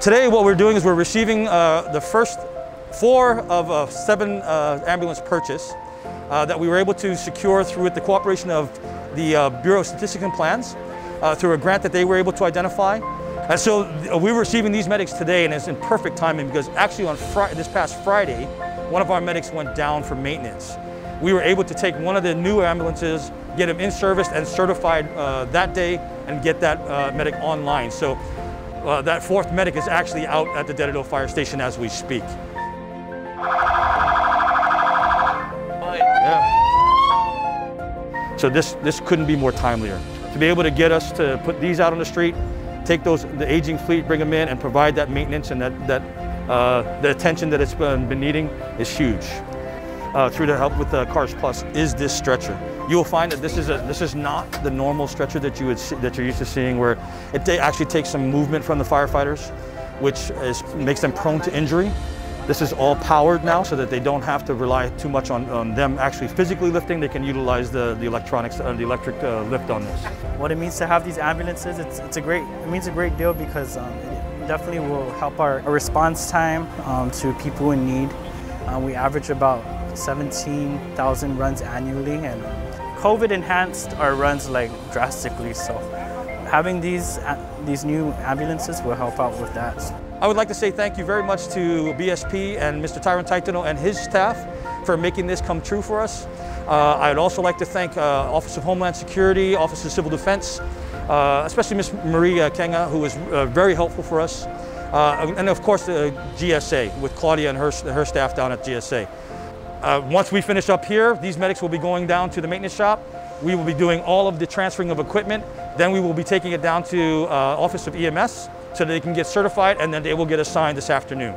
Today what we're doing is we're receiving uh, the first four of uh, seven uh, ambulance purchase uh, that we were able to secure through the cooperation of the uh, Bureau of Statistics and Plans uh, through a grant that they were able to identify. And so we were receiving these medics today and it's in perfect timing because actually on this past Friday, one of our medics went down for maintenance. We were able to take one of the new ambulances, get him in service and certified that day and get that medic online. So uh, that fourth medic is actually out at the Dededo Fire Station as we speak. Yeah. So this, this couldn't be more timelier. To be able to get us to put these out on the street, take those, the aging fleet, bring them in and provide that maintenance and that, that uh, the attention that it's been, been needing is huge. Uh, through the help with the Cars Plus is this stretcher you will find that this is, a, this is not the normal stretcher that, you would see, that you're used to seeing where it actually takes some movement from the firefighters, which is, makes them prone to injury. This is all powered now so that they don't have to rely too much on, on them actually physically lifting. They can utilize the, the electronics, uh, the electric uh, lift on this. What it means to have these ambulances, it's, it's a great, it means a great deal because um, it definitely will help our, our response time um, to people in need. Uh, we average about 17,000 runs annually and COVID enhanced our runs like drastically, so having these, uh, these new ambulances will help out with that. I would like to say thank you very much to BSP and Mr. Tyrone Taitano and his staff for making this come true for us. Uh, I'd also like to thank uh, Office of Homeland Security, Office of Civil Defense, uh, especially Ms. Maria Kenga, who was uh, very helpful for us. Uh, and of course the GSA with Claudia and her, her staff down at GSA. Uh, once we finish up here, these medics will be going down to the maintenance shop. We will be doing all of the transferring of equipment. Then we will be taking it down to uh, Office of EMS so they can get certified and then they will get assigned this afternoon.